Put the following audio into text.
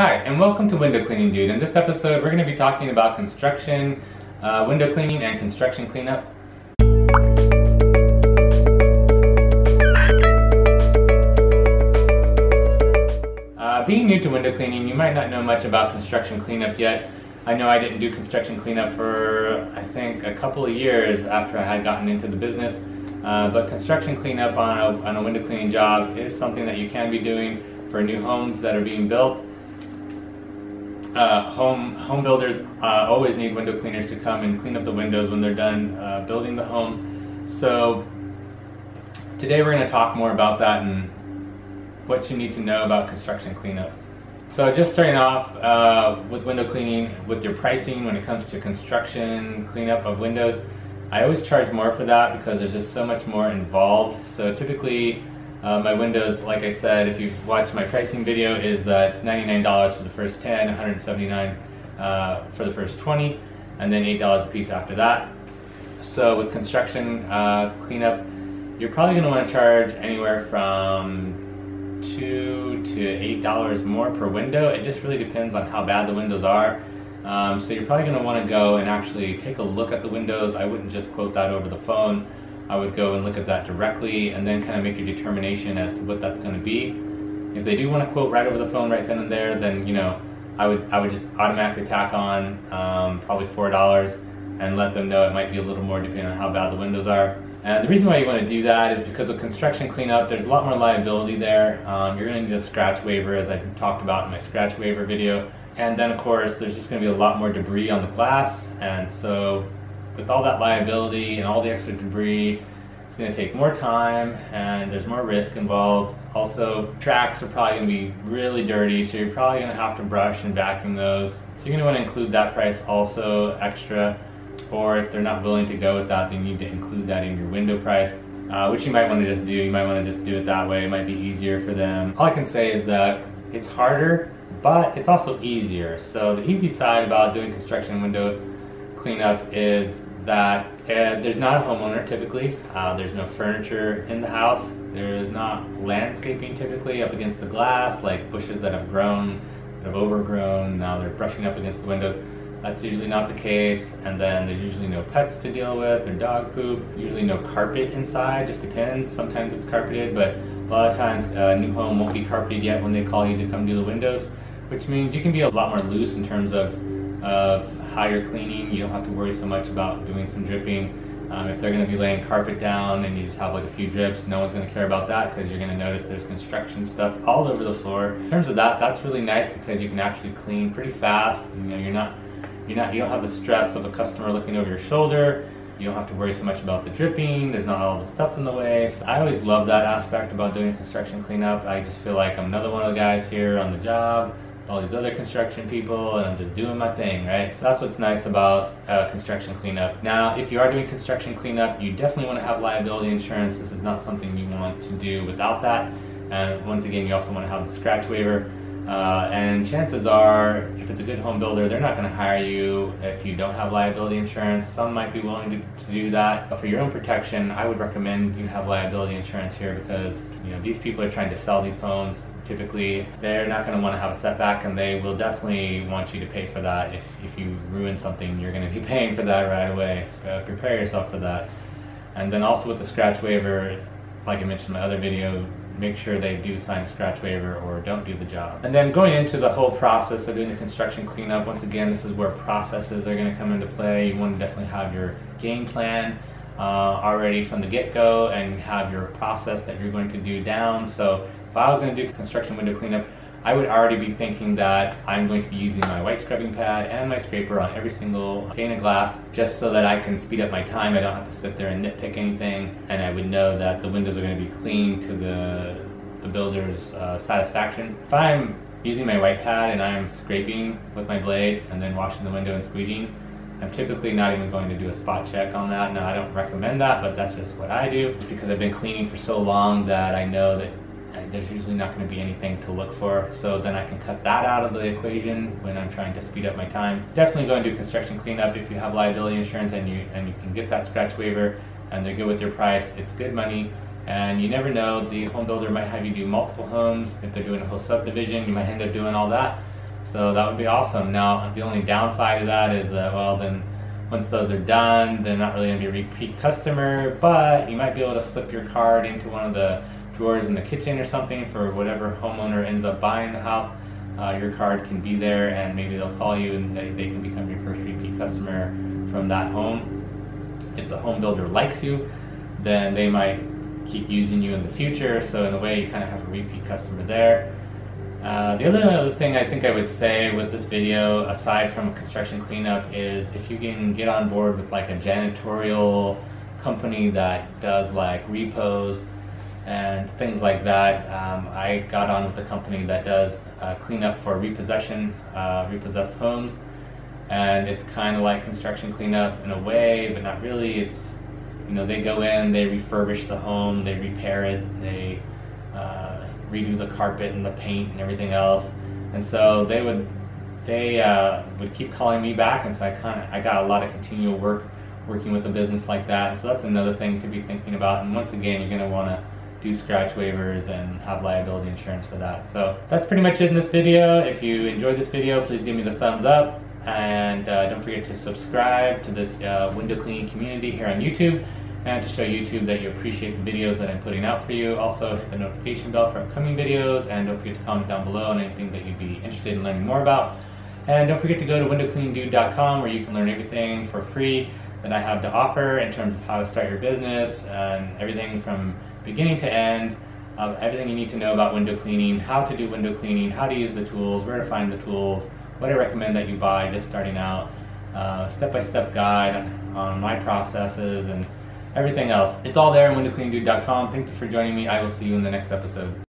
Hi, and welcome to Window Cleaning Dude. In this episode, we're going to be talking about construction, uh, window cleaning, and construction cleanup. Uh, being new to window cleaning, you might not know much about construction cleanup yet. I know I didn't do construction cleanup for, I think, a couple of years after I had gotten into the business. Uh, but construction cleanup on a, on a window cleaning job is something that you can be doing for new homes that are being built uh, home home builders uh, always need window cleaners to come and clean up the windows when they're done uh, building the home. So today we're going to talk more about that and what you need to know about construction cleanup. So just starting off uh, with window cleaning, with your pricing when it comes to construction cleanup of windows, I always charge more for that because there's just so much more involved. So typically uh, my windows, like I said, if you've watched my pricing video, is that it's $99 for the first 10, 179 uh, for the first 20, and then $8 a piece after that. So with construction uh, cleanup, you're probably going to want to charge anywhere from two to eight dollars more per window. It just really depends on how bad the windows are. Um, so you're probably going to want to go and actually take a look at the windows. I wouldn't just quote that over the phone. I would go and look at that directly and then kind of make a determination as to what that's going to be. If they do want to quote right over the phone right then and there, then you know I would I would just automatically tack on um, probably four dollars and let them know it might be a little more depending on how bad the windows are. And the reason why you want to do that is because with construction cleanup, there's a lot more liability there. Um, you're going to need a scratch waiver, as I talked about in my scratch waiver video. And then, of course, there's just going to be a lot more debris on the glass. And so with all that liability and all the extra debris, it's going to take more time and there's more risk involved. Also, tracks are probably going to be really dirty, so you're probably going to have to brush and vacuum those. So you're going to want to include that price also extra. Or if they're not willing to go with that, they need to include that in your window price. Uh, which you might want to just do. You might want to just do it that way. It might be easier for them. All I can say is that it's harder, but it's also easier. So the easy side about doing construction window cleanup is that uh, there's not a homeowner typically. Uh, there's no furniture in the house. There is not landscaping typically up against the glass, like bushes that have grown, that have overgrown. Now they're brushing up against the windows. That's usually not the case. And then there's usually no pets to deal with or dog poop. Usually no carpet inside, just depends. Sometimes it's carpeted, but a lot of times a new home won't be carpeted yet when they call you to come do the windows, which means you can be a lot more loose in terms of of how you're cleaning. You don't have to worry so much about doing some dripping. Um, if they're going to be laying carpet down and you just have like a few drips, no one's going to care about that because you're going to notice there's construction stuff all over the floor. In terms of that, that's really nice because you can actually clean pretty fast. You know, you're not, you're not, you don't have the stress of a customer looking over your shoulder. You don't have to worry so much about the dripping. There's not all the stuff in the way. So I always love that aspect about doing construction cleanup. I just feel like I'm another one of the guys here on the job all these other construction people and I'm just doing my thing, right? So that's what's nice about uh, construction cleanup. Now, if you are doing construction cleanup, you definitely want to have liability insurance. This is not something you want to do without that. And once again, you also want to have the scratch waiver. Uh, and chances are, if it's a good home builder, they're not going to hire you if you don't have liability insurance. Some might be willing to, to do that, but for your own protection, I would recommend you have liability insurance here because you know these people are trying to sell these homes. Typically, they're not going to want to have a setback, and they will definitely want you to pay for that. If if you ruin something, you're going to be paying for that right away. So prepare yourself for that. And then also with the scratch waiver, like I mentioned in my other video, make sure they do sign a scratch waiver or don't do the job. And then going into the whole process of doing the construction cleanup, once again, this is where processes are going to come into play. You want to definitely have your game plan uh, already from the get-go and have your process that you're going to do down. So if I was going to do construction window cleanup, I would already be thinking that I'm going to be using my white scrubbing pad and my scraper on every single pane of glass just so that I can speed up my time. I don't have to sit there and nitpick anything and I would know that the windows are going to be clean to the, the builder's uh, satisfaction. If I'm using my white pad and I'm scraping with my blade and then washing the window and squeegeeing, I'm typically not even going to do a spot check on that. Now I don't recommend that, but that's just what I do. It's because I've been cleaning for so long that I know that there's usually not going to be anything to look for. So then I can cut that out of the equation when I'm trying to speed up my time. Definitely go and do construction cleanup if you have liability insurance and you and you can get that scratch waiver and they're good with your price. It's good money. And you never know, the home builder might have you do multiple homes. If they're doing a whole subdivision, you might end up doing all that. So that would be awesome. Now, the only downside of that is that, well, then once those are done, they're not really going to be a repeat customer, but you might be able to slip your card into one of the drawers in the kitchen or something for whatever homeowner ends up buying the house. Uh, your card can be there and maybe they'll call you and they, they can become your first repeat customer from that home. If the home builder likes you, then they might keep using you in the future. So in a way, you kind of have a repeat customer there. Uh, the other, other thing I think I would say with this video, aside from construction cleanup, is if you can get on board with like a janitorial company that does like repos and things like that. Um, I got on with a company that does uh, cleanup for repossession, uh, repossessed homes, and it's kind of like construction cleanup in a way, but not really. It's you know they go in, they refurbish the home, they repair it, they uh, redo the carpet and the paint and everything else, and so they would they uh, would keep calling me back, and so I kind of I got a lot of continual work working with a business like that. So that's another thing to be thinking about. And once again, you're going to want to do scratch waivers and have liability insurance for that. So that's pretty much it in this video. If you enjoyed this video, please give me the thumbs up and uh, don't forget to subscribe to this uh, window cleaning community here on YouTube and to show YouTube that you appreciate the videos that I'm putting out for you. Also hit the notification bell for upcoming videos and don't forget to comment down below on anything that you'd be interested in learning more about. And don't forget to go to windowcleaningdude.com where you can learn everything for free that I have to offer in terms of how to start your business and everything from beginning to end, everything you need to know about window cleaning, how to do window cleaning, how to use the tools, where to find the tools, what I recommend that you buy just starting out, uh, step-by-step guide on, on my processes and everything else. It's all there on windowcleaningdude.com. Thank you for joining me. I will see you in the next episode.